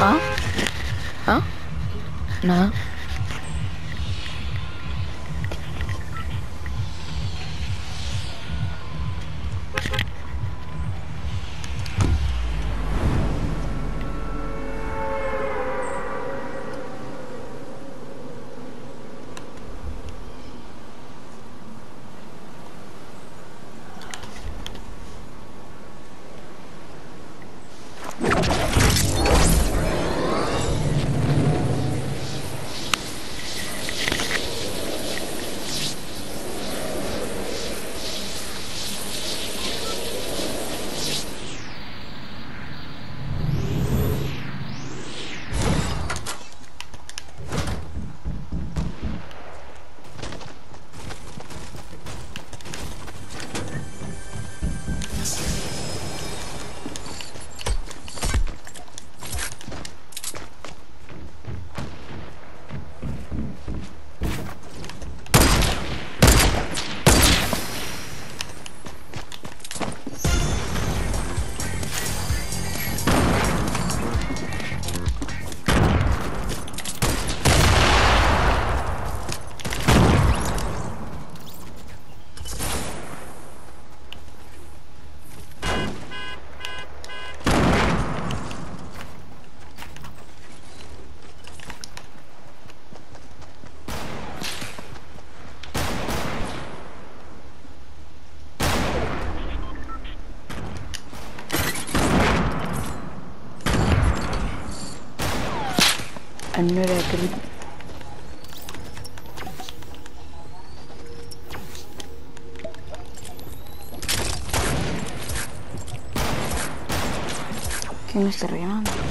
啊？啊？哪？儿 a nueva cripta. ¿Quién me está rellenando?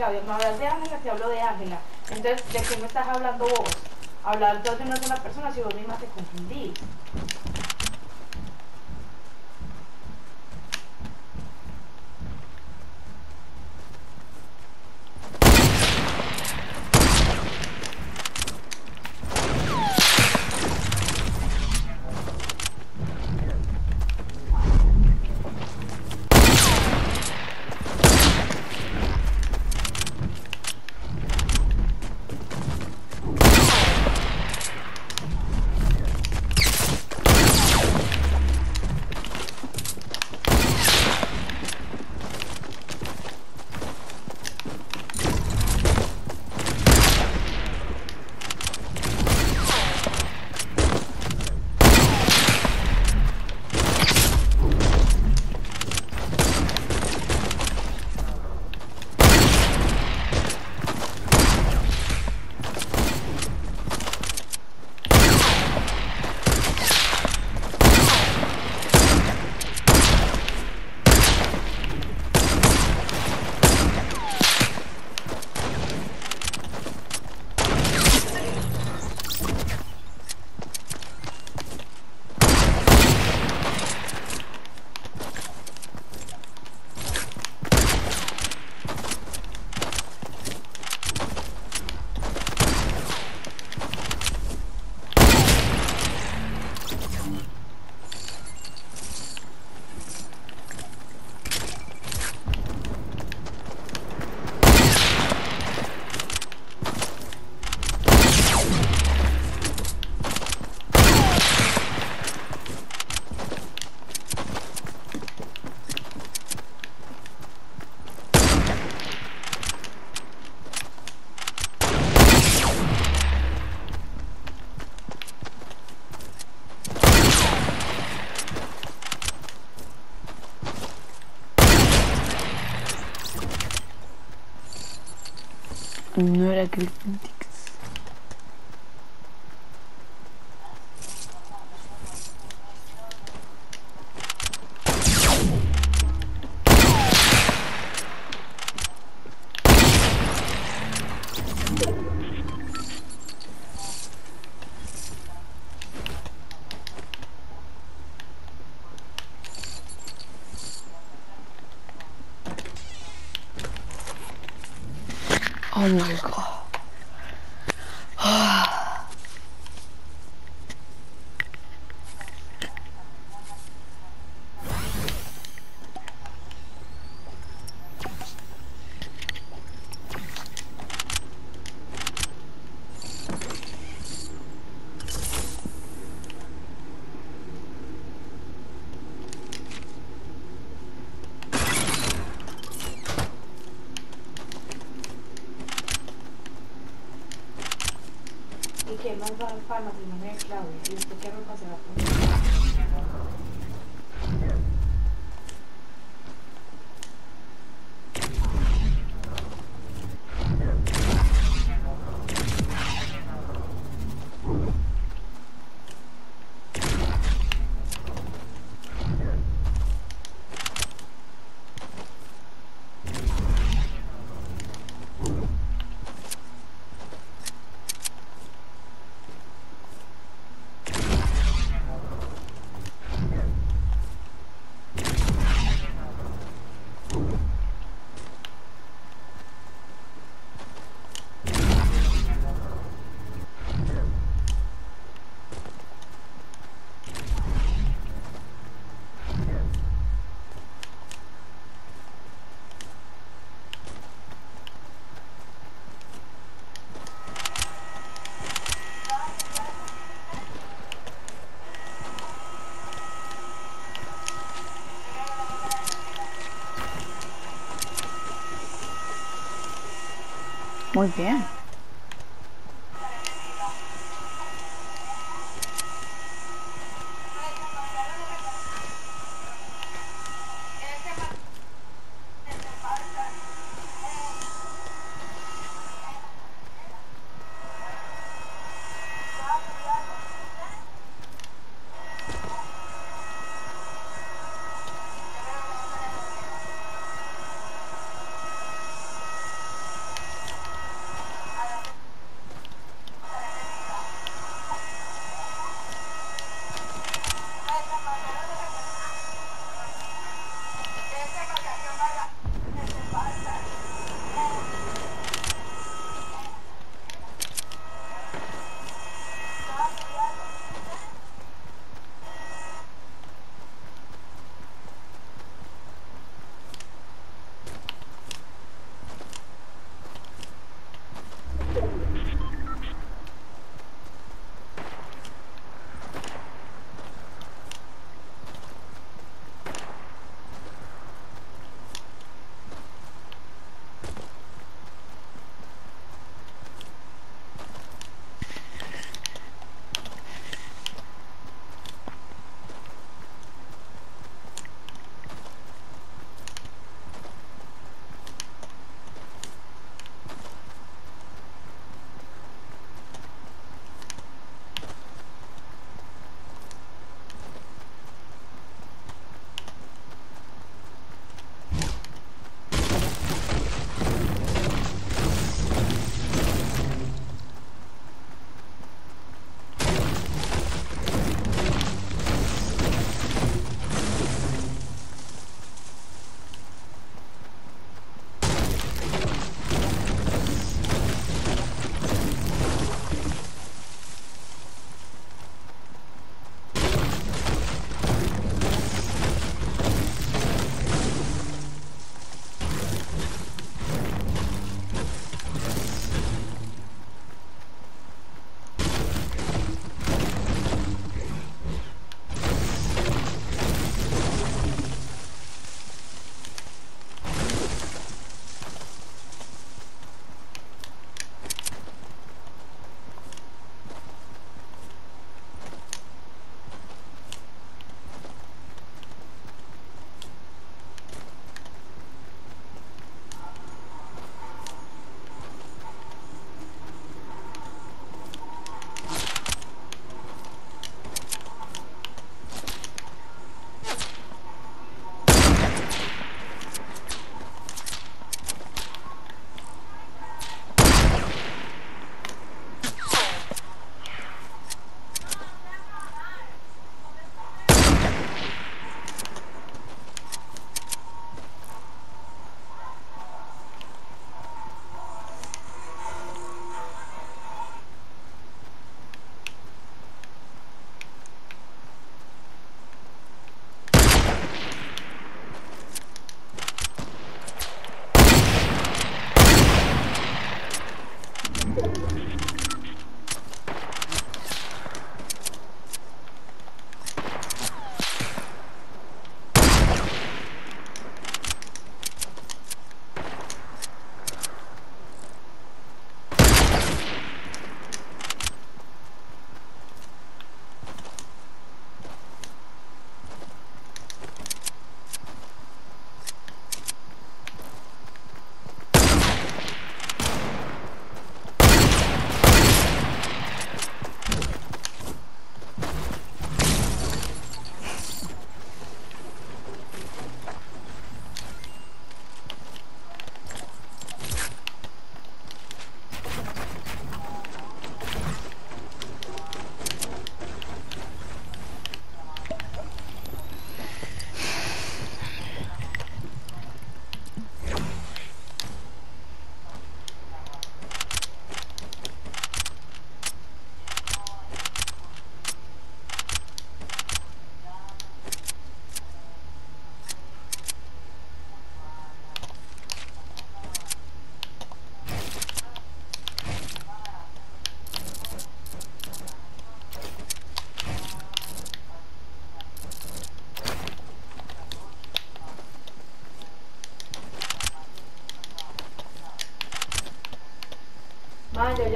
Claudia. Me hablas de Ángela, te hablo de Ángela. Entonces, ¿de qué me estás hablando vos? Hablar de una sola persona si vos misma te confundís. Oh my god. Matrimonio de Claudia? ¿Y usted qué ropa se Muy bien.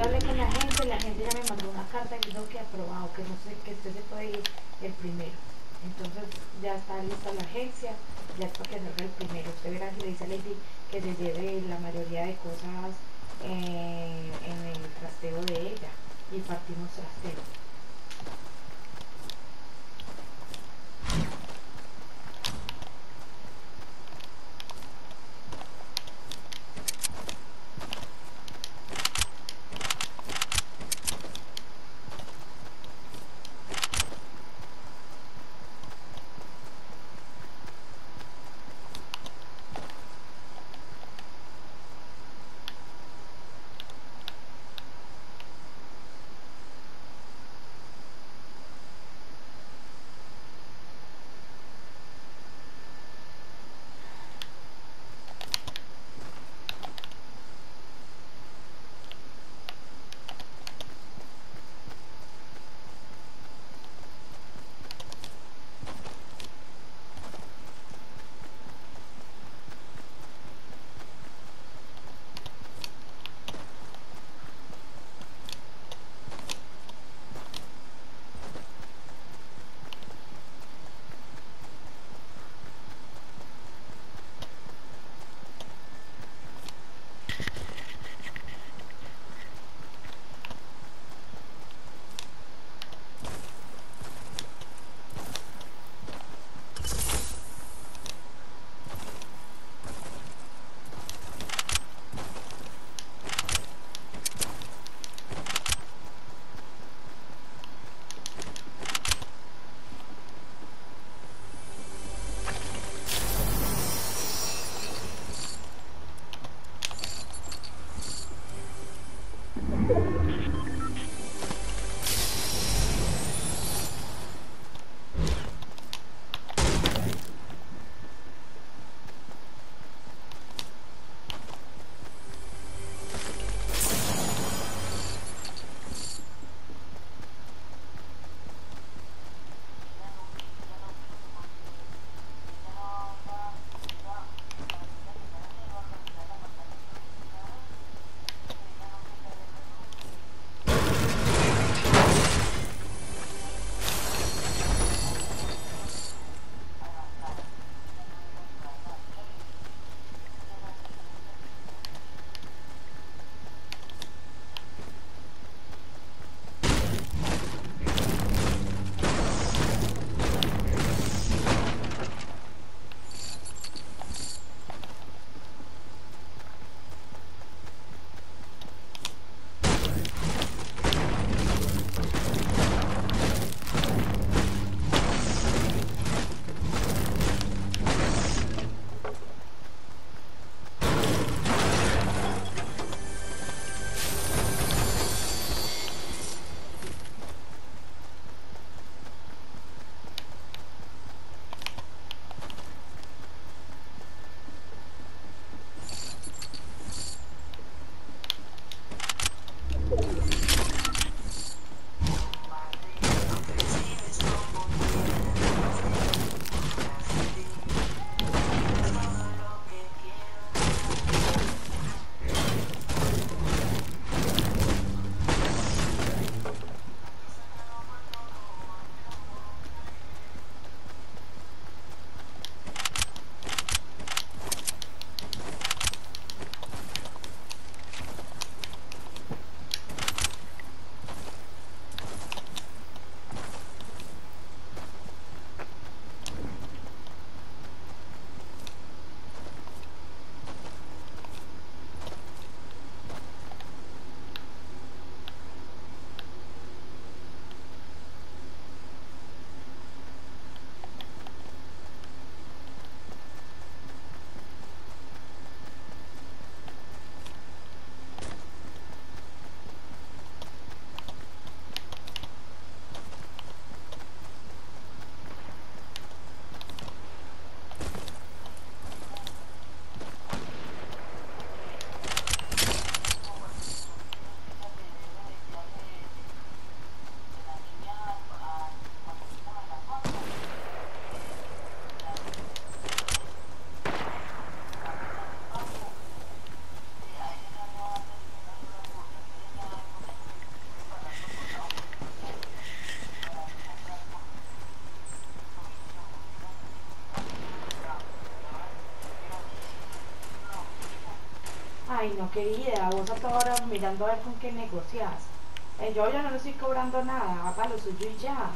Hablé con la gente, la gente ya me mandó una carta diciendo que aprobado, que no sé, que usted se puede ir el primero. Entonces ya está lista la agencia, ya es para que salga el primero. Usted verá si le dice a Lady que se lleve la mayoría de cosas eh, en el trasteo de ella y partimos trasteo. Ay, no, querida, vos a toda hora mirando a ver con qué negocias. Eh, yo ya no le estoy cobrando nada, haga lo suyo y ya.